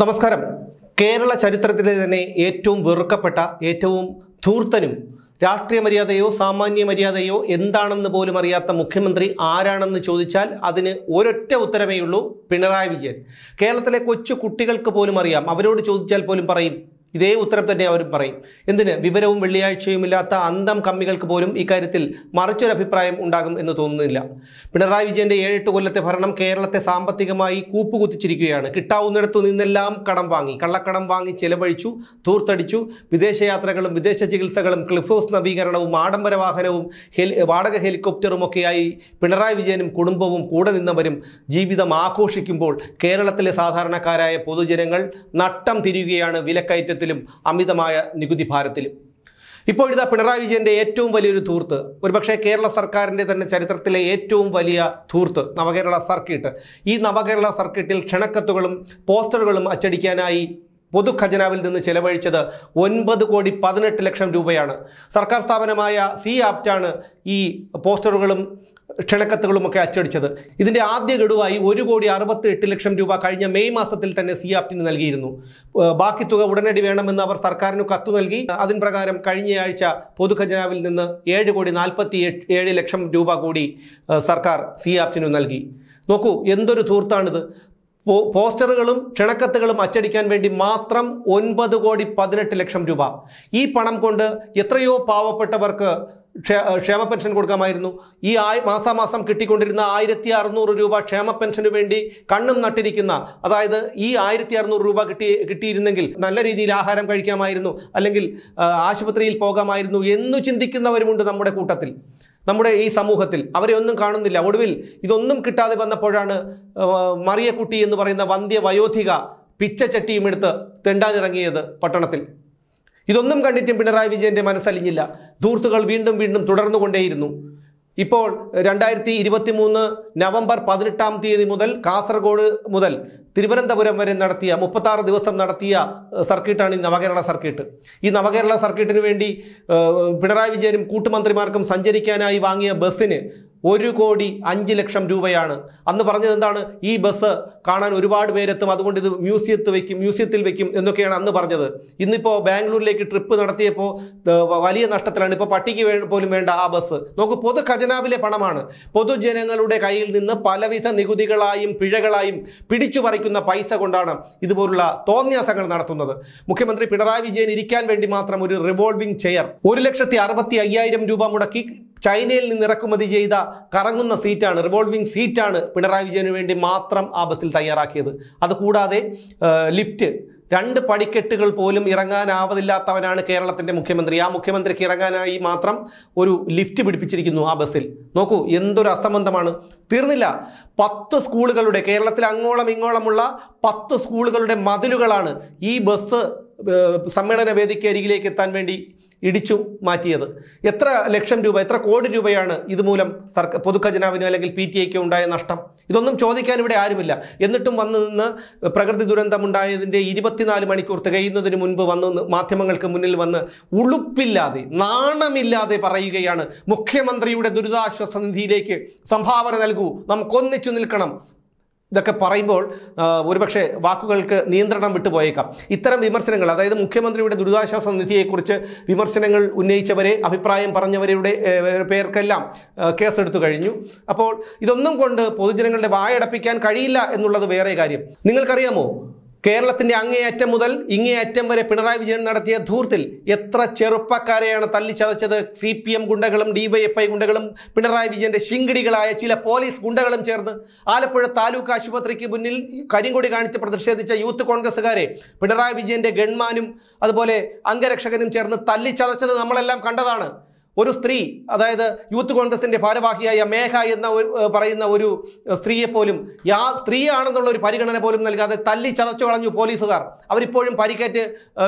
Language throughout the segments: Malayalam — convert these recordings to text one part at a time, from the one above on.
നമസ്കാരം. കേരള ചരിത്രത്തിലെ തന്നെ ഏറ്റവും വെറുക്കപ്പെട്ട ഏറ്റവും ധൂർത്തനും രാഷ്ട്രീയ മര്യാദയോ സാമാന്യ മര്യാദയോ എന്താണെന്ന് പോലും അറിയാത്ത മുഖ്യമന്ത്രി ആരാണെന്ന് ചോദിച്ചാൽ അതിന് ഒരൊറ്റ ഉത്തരമേ ഉള്ളൂ പിണറായി വിജയൻ. കേരളത്തിലെ കൊച്ചു കുട്ടികൾക്ക് പോലും അറിയാം. അവരോട് ചോദിച്ചാൽ പോലും പറയും ഇതേ ഉത്തരം തന്നെ അവർ പറയും. എന്തിന്? വിവരവും വെള്ളിയാഴ്ചയും ഇല്ലാത്ത അന്തം കമ്മികൾക്ക് പോലും ഇക്കാര്യത്തിൽ മറിച്ചൊരു അഭിപ്രായം ഉണ്ടാകും എന്ന് തോന്നുന്നില്ല. പിണറായി വിജയന്റെ ഏഴെട്ട് കൊല്ലത്തെ ഭരണം കേരളത്തെ സാമ്പത്തികമായി കൂപ്പുകുത്തിച്ചിരിക്കുകയാണ്. കിട്ടാവുന്നിടത്തു നിന്നെല്ലാം കടം വാങ്ങി കള്ളക്കടം വാങ്ങി ചെലവഴിച്ചു ധൂർത്തടിച്ചു വിദേശയാത്രകളും വിദേശ ചികിത്സകളും ക്ലിഫ് ഹൗസ് നവീകരണവും ആഡംബര വാഹനവും ഹെലി വാടക ഹെലികോപ്റ്ററും ഒക്കെയായി പിണറായി വിജയനും കുടുംബവും കൂടെ നിന്നവരും ജീവിതം ആഘോഷിക്കുമ്പോൾ കേരളത്തിലെ സാധാരണക്കാരായ പൊതുജനങ്ങൾ നട്ടം തിരിയുകയാണ് വിലക്കയറ്റത്തിലും അമിതമായ നികുതി ഭാരത്തിലും. ഇപ്പോഴിതാ പിണറായി വിജയന്റെ ഏറ്റവും വലിയൊരു ധൂർത്ത് ഒരുപക്ഷെ കേരള സർക്കാരിന്റെ തന്നെ ചരിത്രത്തിലെ ഏറ്റവും വലിയ ധൂർത്ത് നവകേരള സർക്കിട്ട്. ഈ നവകേരള സർക്കിട്ടിൽ ക്ഷണക്കത്തുകളും പോസ്റ്ററുകളും അച്ചടിക്കാനായി പൊതുഖജനാവിൽ നിന്ന് ചെലവഴിച്ചത് ഒൻപത് കോടി പതിനെട്ട് ലക്ഷം രൂപയാണ്. സർക്കാർ സ്ഥാപനമായ സി ആപ്റ്റാണ് ഈ പോസ്റ്ററുകളും ക്ഷണക്കത്തുകളുമൊക്കെ അച്ചടിച്ചത്. ഇതിന്റെ ആദ്യ ഗഡുവായി ഒരു കോടി അറുപത്തി എട്ട് ലക്ഷം രൂപ കഴിഞ്ഞ മെയ് മാസത്തിൽ തന്നെ സി ആപ്റ്റിന് നൽകിയിരുന്നു. ബാക്കി തുക ഉടനടി വേണമെന്ന് അവർ സർക്കാരിന് കത്തു നൽകി. അതിൻ പ്രകാരം കഴിഞ്ഞയാഴ്ച പൊതുഖജനാവിൽ നിന്ന് ഏഴ് കോടി നാൽപ്പത്തി ഏഴ് ലക്ഷം രൂപ കൂടി സർക്കാർ സി ആപ്റ്റിന് നൽകി. നോക്കൂ എന്തൊരു ധൂർത്താണിത്. പോസ്റ്ററുകളും ക്ഷണക്കത്തുകളും അച്ചടിക്കാൻ വേണ്ടി മാത്രം ഒൻപത് കോടി പതിനെട്ട് ലക്ഷം രൂപ. ഈ പണം കൊണ്ട് എത്രയോ പാവപ്പെട്ടവർക്ക് ക്ഷേമ പെൻഷൻ കൊടുക്കാമായിരുന്നു. ഈ ആയി മാസാമാസം കിട്ടിക്കൊണ്ടിരുന്ന ആയിരത്തി അറുന്നൂറ് രൂപ ക്ഷേമ പെൻഷന് വേണ്ടി കണ്ണും നട്ടിരിക്കുന്ന അതായത് ഈ ആയിരത്തി അറുന്നൂറ് രൂപ കിട്ടി കിട്ടിയിരുന്നെങ്കിൽ നല്ല രീതിയിൽ ആഹാരം കഴിക്കാമായിരുന്നു അല്ലെങ്കിൽ ആശുപത്രിയിൽ പോകാമായിരുന്നു എന്ന് ചിന്തിക്കുന്നവരുമുണ്ട് നമ്മുടെ കൂട്ടത്തിൽ. നമ്മുടെ ഈ സമൂഹത്തിൽ. അവരെ ഒന്നും കാണുന്നില്ല. ഒടുവിൽ ഇതൊന്നും കിട്ടാതെ വന്നപ്പോഴാണ് മറിയക്കുട്ടി എന്ന് പറയുന്ന വന്ധ്യ വയോധിക പിച്ചച്ചട്ടിയും എടുത്ത് തെണ്ടാനിറങ്ങിയത് പട്ടണത്തിൽ. ഇതൊന്നും കണ്ടിട്ടും പിണറായി വിജയന്റെ മനസ്സലിഞ്ഞില്ല. ധൂർത്തുകൾ വീണ്ടും വീണ്ടും തുടർന്നുകൊണ്ടേയിരുന്നു. ഇപ്പോൾ രണ്ടായിരത്തി ഇരുപത്തി മൂന്ന് നവംബർ പതിനെട്ടാം തീയതി മുതൽ കാസർഗോഡ് മുതൽ തിരുവനന്തപുരം വരെ നടത്തിയ മുപ്പത്താറ് ദിവസം നടത്തിയ സർക്കിട്ടാണ് ഈ നവകേരള സർക്കിട്ട് ഈ നവകേരള സർക്കിട്ടിന് വേണ്ടി പിണറായി വിജയനും കൂട്ടുമന്ത്രിമാർക്കും സഞ്ചരിക്കാനായി വാങ്ങിയ ബസ്സിന് ഒരു കോടി അഞ്ച് ലക്ഷം രൂപയാണ്. അന്ന് പറഞ്ഞത് എന്താണ്? ഈ ബസ് കാണാൻ ഒരുപാട് പേരെത്തും. അതുകൊണ്ട് ഇത് മ്യൂസിയത്ത് വയ്ക്കും മ്യൂസിയത്തിൽ വയ്ക്കും എന്നൊക്കെയാണ് അന്ന് പറഞ്ഞത്. ഇന്നിപ്പോൾ ബാംഗ്ലൂരിലേക്ക് ട്രിപ്പ് നടത്തിയപ്പോൾ വലിയ നഷ്ടത്തിലാണ്. ഇപ്പോൾ പട്ടിക്ക് പോലും വേണ്ട ആ ബസ്. നോക്കൂ പൊതു ഖജനാവിലെ പണമാണ്. പൊതുജനങ്ങളുടെ കയ്യിൽ നിന്ന് പലവിധ നികുതികളായും പിഴകളായും പിടിച്ചു പറിക്കുന്ന പൈസ കൊണ്ടാണ് ഇതുപോലുള്ള തോന്നിയാസങ്ങൾ നടത്തുന്നത്. മുഖ്യമന്ത്രി പിണറായി വിജയൻ ഇരിക്കാൻ വേണ്ടി മാത്രം ഒരു റിവോൾവിംഗ് ചെയർ ഒരു ലക്ഷത്തി അറുപത്തി അയ്യായിരം രൂപ മുടക്കി ചൈനയിൽ നിന്ന് ഇറക്കുമതി ചെയ്ത കറങ്ങുന്ന സീറ്റാണ് റിവോൾവിംഗ് സീറ്റാണ് പിണറായി വിജയന് വേണ്ടി മാത്രം ആ ബസ്സിൽ തയ്യാറാക്കിയത്. അതുകൂടാതെ ലിഫ്റ്റ് രണ്ട് പടിക്കെട്ടുകൾ പോലും ഇറങ്ങാനാവതില്ലാത്തവനാണ് കേരളത്തിന്റെ മുഖ്യമന്ത്രി. ആ മുഖ്യമന്ത്രിക്ക് ഇറങ്ങാനായി മാത്രം ഒരു ലിഫ്റ്റ് പിടിപ്പിച്ചിരിക്കുന്നു ആ ബസ്സിൽ. നോക്കൂ എന്തൊരു അസംബന്ധമാണ്. തീർന്നില്ല. പത്ത് സ്കൂളുകളുടെ കേരളത്തിൽ അങ്ങോളം ഇങ്ങോളമുള്ള പത്ത് സ്കൂളുകളുടെ മതിലുകളാണ് ഈ ബസ് സമ്മേളന വേദിക്ക് അരികിലേക്ക് എത്താൻ വേണ്ടി ഇടിച്ചു മാറ്റിയത്. എത്ര ലക്ഷം രൂപ എത്ര കോടി രൂപയാണ് ഇതുമൂലം സർക്കാർ പൊതുഖജനാവിനോ അല്ലെങ്കിൽ പി ടി ഐക്കോ ഉണ്ടായ നഷ്ടം? ഇതൊന്നും ചോദിക്കാൻ ഇവിടെ ആരുമില്ല. എന്നിട്ടും വന്നു നിന്ന് പ്രകൃതി ദുരന്തമുണ്ടായതിന്റെ ഇരുപത്തിനാല് മണിക്കൂർ തികയുന്നതിന് മുൻപ് വന്ന് മാധ്യമങ്ങൾക്ക് മുന്നിൽ വന്ന് ഉളുപ്പില്ലാതെ നാണമില്ലാതെ പറയുകയാണ്. മുഖ്യമന്ത്രിയുടെ ദുരിതാശ്വാസ നിധിയിലേക്ക് സംഭാവന നൽകൂ. നമുക്കൊന്നിച്ചു നിൽക്കണം. ഇതൊക്കെ പറയുമ്പോൾ ഒരുപക്ഷെ വാക്കുകൾക്ക് നിയന്ത്രണം വിട്ടുപോയേക്കാം. ഇത്തരം വിമർശനങ്ങൾ അതായത് മുഖ്യമന്ത്രിയുടെ ദുരിതാശ്വാസ നിധിയെക്കുറിച്ച് വിമർശനങ്ങൾ ഉന്നയിച്ചവരെ അഭിപ്രായം പറഞ്ഞവരുടെ പേർക്കെല്ലാം കേസെടുത്തു കഴിഞ്ഞു. അപ്പോൾ ഇതൊന്നും കൊണ്ട് പൊതുജനങ്ങളുടെ വായടപ്പിക്കാൻ കഴിയില്ല എന്നുള്ളത് വേറെ കാര്യം. നിങ്ങൾക്കറിയാമോ? കേരളത്തിന്റെ അങ്ങേയറ്റം മുതൽ ഇങ്ങേയറ്റം വരെ പിണറായി വിജയൻ നടത്തിയ ധൂർത്തിൽ എത്ര ചെറുപ്പക്കാരെയാണ് തല്ലിച്ചതച്ചത് സി പി എം ഗുണ്ടകളും ഡിവൈഎഫ്ഐ ഗുണ്ടകളും പിണറായി വിജയന്റെ ശിങ്കിടികളായ ചില പോലീസ് ഗുണ്ടകളും ചേർന്ന് ആലപ്പുഴ താലൂക്ക് ആശുപത്രിക്ക് മുന്നിൽ കരിങ്കൊടി കാണിച്ച് പ്രതിഷേധിച്ച യൂത്ത് കോൺഗ്രസ്സുകാരെ പിണറായി വിജയന്റെ ഗൺമാനും അതുപോലെ അംഗരക്ഷകനും ചേർന്ന് തല്ലിച്ചതച്ചത് നമ്മളെല്ലാം കണ്ടതാണ്. ഒരു സ്ത്രീ അതായത് യൂത്ത് കോൺഗ്രസിന്റെ ഭാരവാഹിയായ മേഘ എന്ന പറയുന്ന ഒരു സ്ത്രീയെ പോലും യാ സ്ത്രീയാണെന്നുള്ള ഒരു പരിഗണന പോലും നൽകാതെ തല്ലി ചതച്ചു കളഞ്ഞു പോലീസുകാർ. അവരിപ്പോഴും പരിക്കേറ്റ്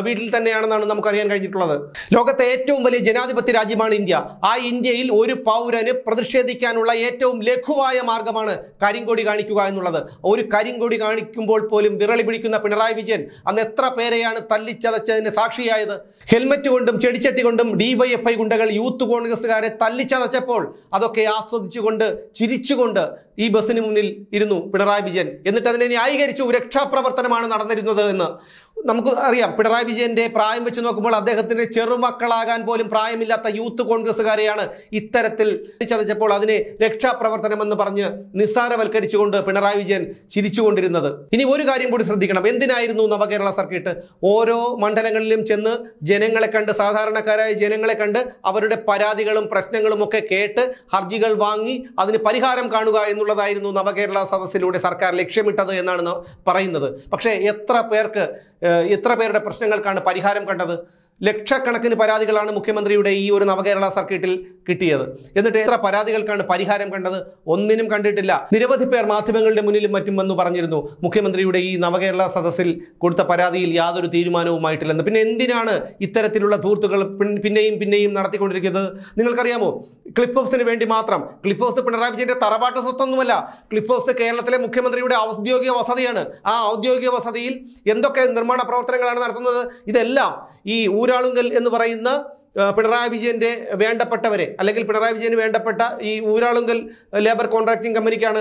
വീട്ടിൽ തന്നെയാണെന്നാണ് നമുക്കറിയാൻ കഴിഞ്ഞിട്ടുള്ളത്. ലോകത്തെ ഏറ്റവും വലിയ ജനാധിപത്യ രാജ്യമാണ് ഇന്ത്യ. ആ ഇന്ത്യയിൽ ഒരു പൗരന് പ്രതിഷേധിക്കാനുള്ള ഏറ്റവും ലഘുവായ മാർഗമാണ് കരിങ്കൊടി കാണിക്കുക എന്നുള്ളത്. ഒരു കരിങ്കൊടി കാണിക്കുമ്പോൾ പോലും വിരളി പിടിക്കുന്ന പിണറായി വിജയൻ അന്ന് എത്ര പേരെയാണ് തല്ലിച്ചതച്ചതിന് സാക്ഷിയായത്? ഹെൽമറ്റ് കൊണ്ടും ചെടിച്ചട്ടി കൊണ്ടും ഡിവൈഎഫ്ഐ ഗുണ്ടകൾ യൂത്ത് കോൺഗ്രസ്സുകാരെ തല്ലിച്ചതച്ചപ്പോൾ അതൊക്കെ ആസ്വദിച്ചുകൊണ്ട് ചിരിച്ചുകൊണ്ട് ഈ ബസ്സിന് മുന്നിൽ ഇരുന്നു പിണറായി വിജയൻ. എന്നിട്ട് അതിനെ ന്യായീകരിച്ചു. രക്ഷാപ്രവർത്തനമാണ് നടന്നിരുന്നത് എന്ന്. നമുക്ക് അറിയാം പിണറായി വിജയന്റെ പ്രായം വെച്ച് നോക്കുമ്പോൾ അദ്ദേഹത്തിന് ചെറുമക്കളാകാൻ പോലും പ്രായമില്ലാത്ത യൂത്ത് കോൺഗ്രസ്സുകാരെയാണ് ഇത്തരത്തിൽ ചതച്ചപ്പോൾ അതിനെ രക്ഷാപ്രവർത്തനമെന്ന് പറഞ്ഞ് നിസ്സാരവൽക്കരിച്ചുകൊണ്ട് പിണറായി വിജയൻ ചിരിച്ചുകൊണ്ടിരുന്നത്. ഇനി ഒരു കാര്യം കൂടി ശ്രദ്ധിക്കണം. എന്തിനായിരുന്നു നവകേരള സർക്കിട്ട്? ഓരോ മണ്ഡലങ്ങളിലും ചെന്ന് ജനങ്ങളെ കണ്ട് സാധാരണക്കാരായ ജനങ്ങളെ കണ്ട് അവരുടെ പരാതികളും പ്രശ്നങ്ങളും ഒക്കെ കേട്ട് ഹർജികൾ വാങ്ങി അതിന് പരിഹാരം കാണുക എന്നുള്ളതായിരുന്നു നവകേരള സദസ്സിലൂടെ സർക്കാർ ലക്ഷ്യമിട്ടത് എന്നാണ് പറയുന്നത്. പക്ഷേ എത്ര പേർക്ക് എത്ര പേരുടെ പ്രശ്നങ്ങൾക്കാണ് പരിഹാരം കണ്ടത്. ലക്ഷക്കണക്കിന് പരാതികളാണ് മുഖ്യമന്ത്രിയുടെ ഈ ഒരു നവകേരള സർക്കിട്ടിൽ കിട്ടിയത്. എന്നിട്ട് എത്ര പരാതികൾക്കാണ് പരിഹാരം കണ്ടത്? ഒന്നിനും കണ്ടിട്ടില്ല. നിരവധി പേർ മാധ്യമങ്ങളുടെ മുന്നിലും മറ്റും വന്നു പറഞ്ഞിരുന്നു മുഖ്യമന്ത്രിയുടെ ഈ നവകേരള സദസ്സിൽ കൊടുത്ത പരാതിയിൽ യാതൊരു തീരുമാനവുമായിട്ടില്ലെന്ന്. പിന്നെ എന്തിനാണ് ഇത്തരത്തിലുള്ള ധൂർത്തുകൾ പിന്നെയും പിന്നെയും നടത്തിക്കൊണ്ടിരിക്കുന്നത്? നിങ്ങൾക്കറിയാമോ? ക്ലിഫ് ഹൗസിന് വേണ്ടി മാത്രം. ക്ലിഫ് ഹൗസ് പിണറായി വിജയന്റെ തറവാട്ട് സ്വത്തൊന്നുമല്ല. ക്ലിഫ് ഹൗസ് കേരളത്തിലെ മുഖ്യമന്ത്രിയുടെ ഔദ്യോഗിക വസതിയാണ്. ആ ഔദ്യോഗിക വസതിയിൽ എന്തൊക്കെ നിർമ്മാണ പ്രവർത്തനങ്ങളാണ് നടത്തുന്നത്? ഇതെല്ലാം ഈ ഊരാളുങ്കൽ എന്ന് പറയുന്ന പിണറായി വിജയന്റെ വേണ്ടപ്പെട്ടവരെ അല്ലെങ്കിൽ പിണറായി വിജയന് വേണ്ടപ്പെട്ട ഈ ഊരാളുങ്കൽ ലേബർ കോൺട്രാക്ടിംഗ് കമ്പനിക്കാണ്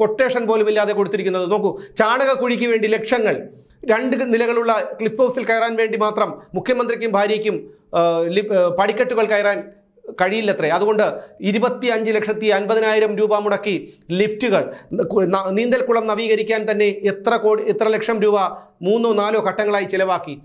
കൊട്ടേഷൻ പോലും ഇല്ലാതെ കൊടുത്തിരിക്കുന്നത്. നോക്കൂ ചാണകക്കുഴിക്ക് വേണ്ടി ലക്ഷങ്ങൾ രണ്ട് നിലകളുള്ള ക്ലിപ്പ് ഹൗസിൽ കയറാൻ വേണ്ടി മാത്രം മുഖ്യമന്ത്രിക്കും ഭാര്യയ്ക്കും പടിക്കെട്ടുകൾ കയറാൻ കഴിയില്ലത്രേ. അതുകൊണ്ട് ഇരുപത്തി അഞ്ച് ലക്ഷത്തി അൻപതിനായിരം രൂപ മുടക്കി ലിഫ്റ്റുകൾ. നീന്തൽക്കുളം നവീകരിക്കാൻ തന്നെ എത്ര കോടി എത്ര ലക്ഷം രൂപ മൂന്നോ നാലോ ഘട്ടങ്ങളായി ചിലവാക്കി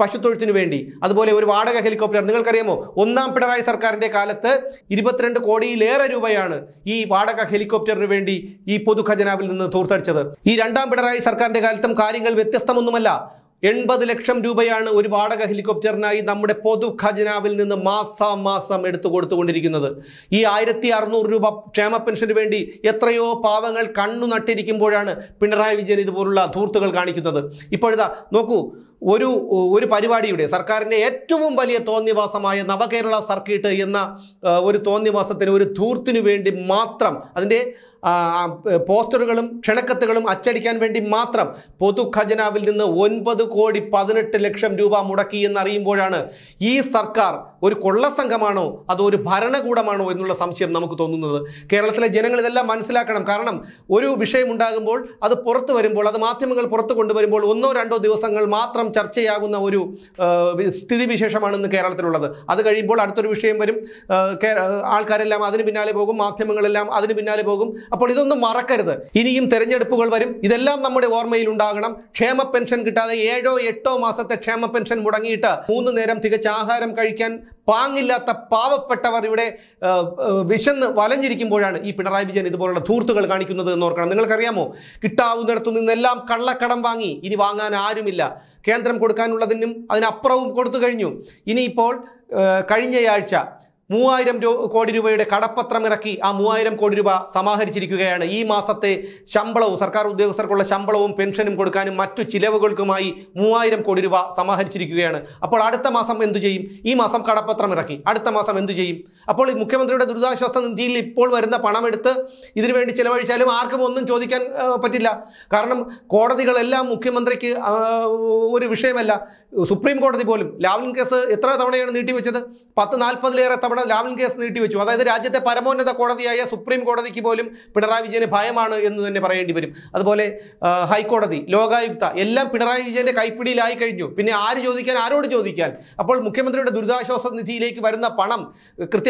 പശുത്തൊഴുത്തിനു വേണ്ടി. അതുപോലെ ഒരു വാടക ഹെലികോപ്റ്റർ. നിങ്ങൾക്കറിയാമോ? ഒന്നാം പിണറായി സർക്കാരിന്റെ കാലത്ത് ഇരുപത്തിരണ്ട് കോടിയിലേറെ രൂപയാണ് ഈ വാടക ഹെലികോപ്റ്ററിന് വേണ്ടി ഈ പൊതുഖജനാവിൽ നിന്ന് തൂർത്തടിച്ചത് ഈ രണ്ടാം പിണറായി സർക്കാരിന്റെ കാലത്തും കാര്യങ്ങൾ വ്യത്യസ്തമൊന്നുമല്ല. എൺപത് ലക്ഷം രൂപയാണ് ഒരു വാടക ഹെലികോപ്റ്ററിനായി നമ്മുടെ പൊതു ഖജനാവിൽ നിന്ന് മാസം മാസം എടുത്തു കൊടുത്തുകൊണ്ടിരിക്കുന്നത്. ഈ ആയിരത്തി അറുന്നൂറ് രൂപ ക്ഷേമ പെൻഷന് വേണ്ടി എത്രയോ പാവങ്ങൾ കണ്ണു നട്ടിരിക്കുമ്പോഴാണ് പിണറായി വിജയൻ ഇതുപോലുള്ള ധൂർത്തുകൾ കാണിക്കുന്നത്. ഇപ്പോഴിതാ നോക്കൂ ഒരു ഒരു പരിപാടിയുടെ സർക്കാരിന്റെ ഏറ്റവും വലിയ തോന്നിവാസമായ നവകേരള സർക്കിട്ട് എന്ന ഒരു തോന്നിവാസത്തിന് ഒരു ധൂർത്തിനു വേണ്ടി മാത്രം അതിന്റെ പോസ്റ്ററുകളും ക്ഷണക്കത്തുകളും അച്ചടിക്കാൻ വേണ്ടി മാത്രം പൊതു ഖജനാവിൽ നിന്ന് ഒൻപത് കോടി പതിനെട്ട് ലക്ഷം രൂപ മുടക്കി എന്നറിയുമ്പോഴാണ് ഈ സർക്കാർ ഒരു കൊള്ളസംഘമാണോ അതോ ഒരു ഭരണകൂടമാണോ എന്നുള്ള സംശയം നമുക്ക് തോന്നുന്നത്. കേരളത്തിലെ ജനങ്ങൾ ഇതെല്ലാം മനസ്സിലാക്കണം. കാരണം ഒരു വിഷയമുണ്ടാകുമ്പോൾ അത് പുറത്തു വരുമ്പോൾ അത് മാധ്യമങ്ങൾ പുറത്തു കൊണ്ടുവരുമ്പോൾ ഒന്നോ രണ്ടോ ദിവസങ്ങൾ മാത്രം ചർച്ചയാകുന്ന ഒരു ആ, വി- സ്ഥിതിവിശേഷമാണ് ഇന്ന് കേരളത്തിലുള്ളത്. അത് കഴിയുമ്പോൾ അടുത്തൊരു വിഷയം വരും. ആൾക്കാരെല്ലാം അതിന് പിന്നാലെ പോകും മാധ്യമങ്ങളെല്ലാം അതിന് പിന്നാലെ പോകും. അപ്പോൾ ഇതൊന്നും മറക്കരുത്. ഇനിയും തെരഞ്ഞെടുപ്പുകൾ വരും. ഇതെല്ലാം നമ്മുടെ ഓർമ്മയിൽ ഉണ്ടാകണം. ക്ഷേമ പെൻഷൻ കിട്ടാതെ ഏഴോ എട്ടോ മാസത്തെ ക്ഷേമ പെൻഷൻ മുടങ്ങിയിട്ട് മൂന്ന് നേരം തികച്ച ആഹാരം കഴിക്കാൻ പാങ്ങില്ലാത്ത പാവപ്പെട്ടവർ ഇവിടെ വിശന്ന് വലഞ്ഞിരിക്കുമ്പോഴാണ് ഈ പിണറായി വിജയൻ ഇതുപോലുള്ള ധൂർത്തുകൾ കാണിക്കുന്നത് എന്ന് ഓർക്കണം. നിങ്ങൾക്കറിയാമോ? കിട്ടാവുന്നിടത്തു നിന്നെല്ലാം കള്ളക്കടം വാങ്ങി ഇനി വാങ്ങാൻ ആരുമില്ല. കേന്ദ്രം കൊടുക്കാനുള്ളതിനും അതിനപ്പുറവും കൊടുത്തു കഴിഞ്ഞു. ഇനിയിപ്പോൾ കഴിഞ്ഞയാഴ്ച മൂവായിരം കോടി രൂപയുടെ കടപ്പത്രം ഇറക്കി ആ മൂവായിരം കോടി രൂപ സമാഹരിച്ചിരിക്കുകയാണ്. ഈ മാസത്തെ ശമ്പളവും സർക്കാർ ഉദ്യോഗസ്ഥർക്കുള്ള ശമ്പളവും പെൻഷനും കൊടുക്കാനും മറ്റു ചിലവുകൾക്കുമായി മൂവായിരം കോടി രൂപ സമാഹരിച്ചിരിക്കുകയാണ്. അപ്പോൾ അടുത്ത മാസം എന്തു ചെയ്യും? ഈ മാസം കടപ്പത്രം ഇറക്കി. അടുത്ത മാസം എന്തു ചെയ്യും? അപ്പോൾ ഈ മുഖ്യമന്ത്രിയുടെ ദുരിതാശ്വാസ നിധിയിൽ ഇപ്പോൾ വരുന്ന പണമെടുത്ത് ഇതിനു വേണ്ടി ചിലവഴിച്ചാലും ആർക്കും ഒന്നും ചോദിക്കാൻ പറ്റില്ല. കാരണം കോടതികളെല്ലാം മുഖ്യമന്ത്രിക്ക് ഒരു വിഷയമല്ല. സുപ്രീം കോടതി പോലും ലാവ്ലിൻ കേസ് എത്ര തവണയാണ് നീട്ടിവെച്ചത്? പത്ത് നാൽപ്പതിലേറെ തവണ ലാവ്ലിൻ കേസ് നീട്ടിവെച്ചു. അതായത് രാജ്യത്തെ പരമോന്നത കോടതിയായ സുപ്രീം കോടതിക്ക് പോലും പിണറായി വിജയന് ഭയമാണ് എന്ന് തന്നെ പറയേണ്ടി വരും. അതുപോലെ ഹൈക്കോടതി ലോകായുക്ത എല്ലാം പിണറായി വിജയന്റെ കൈപ്പിടിയിലായി കഴിഞ്ഞു. പിന്നെ ആര് ചോദിക്കാൻ ആരോട് ചോദിക്കാൻ? അപ്പോൾ മുഖ്യമന്ത്രിയുടെ ദുരിതാശ്വാസ നിധിയിലേക്ക് വരുന്ന പണം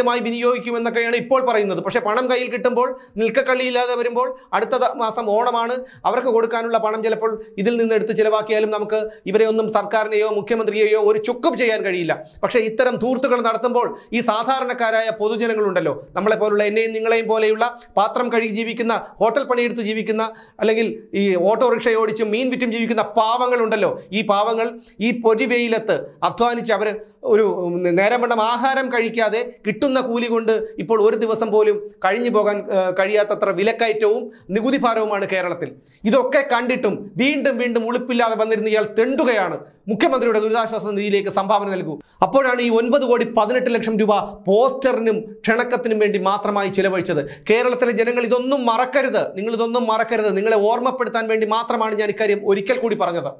കൃത്യമായി വിനിയോഗിക്കുമെന്നൊക്കെയാണ് ഇപ്പോൾ പറയുന്നത്. പക്ഷേ പണം കയ്യിൽ കിട്ടുമ്പോൾ നിൽക്കക്കള്ളിയില്ലാതെ വരുമ്പോൾ അടുത്ത മാസം ഓണമാണ്. അവർക്ക് കൊടുക്കാനുള്ള പണം ചിലപ്പോൾ ഇതിൽ നിന്ന് എടുത്ത് ചിലവാക്കിയാലും നമുക്ക് ഇവരെ ഒന്നും സർക്കാരിനെയോ മുഖ്യമന്ത്രിയെയോ ഒരു ചുക്കും ചെയ്യാൻ കഴിയില്ല. പക്ഷേ ഇത്തരം ധൂർത്തുകൾ നടത്തുമ്പോൾ ഈ സാധാരണക്കാരായ പൊതുജനങ്ങളുണ്ടല്ലോ. നമ്മളെ പോലുള്ള എന്നെയും നിങ്ങളെയും പോലെയുള്ള പാത്രം കഴുകി ജീവിക്കുന്ന ഹോട്ടൽ പണിയെടുത്ത് ജീവിക്കുന്ന അല്ലെങ്കിൽ ഈ ഓട്ടോറിക്ഷ ഓടിച്ച് മീൻ വിറ്റും ജീവിക്കുന്ന പാവങ്ങളുണ്ടല്ലോ. ഈ പാവങ്ങൾ ഈ പൊരിവെയിലത്ത് അധ്വാനിച്ച് അവർ ഒരു നേരം വേണ്ട ആഹാരം കഴിക്കാതെ കിട്ടുന്ന കൂലി കൊണ്ട് ഇപ്പോൾ ഒരു ദിവസം പോലും കഴിഞ്ഞു പോകാൻ കഴിയാത്തത്ര വിലക്കയറ്റവും നികുതി ഭാരവുമാണ് കേരളത്തിൽ. ഇതൊക്കെ കണ്ടിട്ടും വീണ്ടും വീണ്ടും ഉളുപ്പില്ലാതെ വന്നിരുന്ന ഇയാൾ തെണ്ടുകയാണ്. മുഖ്യമന്ത്രിയുടെ ദുരിതാശ്വാസ നിധിയിലേക്ക് സംഭാവന നൽകൂ. അപ്പോഴാണ് ഈ ഒൻപത് കോടി പതിനെട്ട് ലക്ഷം രൂപ പോസ്റ്ററിനും ക്ഷണക്കത്തിനും വേണ്ടി മാത്രമായി ചിലവഴിച്ചത്. കേരളത്തിലെ ജനങ്ങൾ ഇതൊന്നും മറക്കരുത്. നിങ്ങൾ ഇതൊന്നും മറക്കരുത്. നിങ്ങളെ ഓർമ്മപ്പെടുത്താൻ വേണ്ടി മാത്രമാണ് ഞാൻ ഇക്കാര്യം ഒരിക്കൽ കൂടി പറഞ്ഞത്.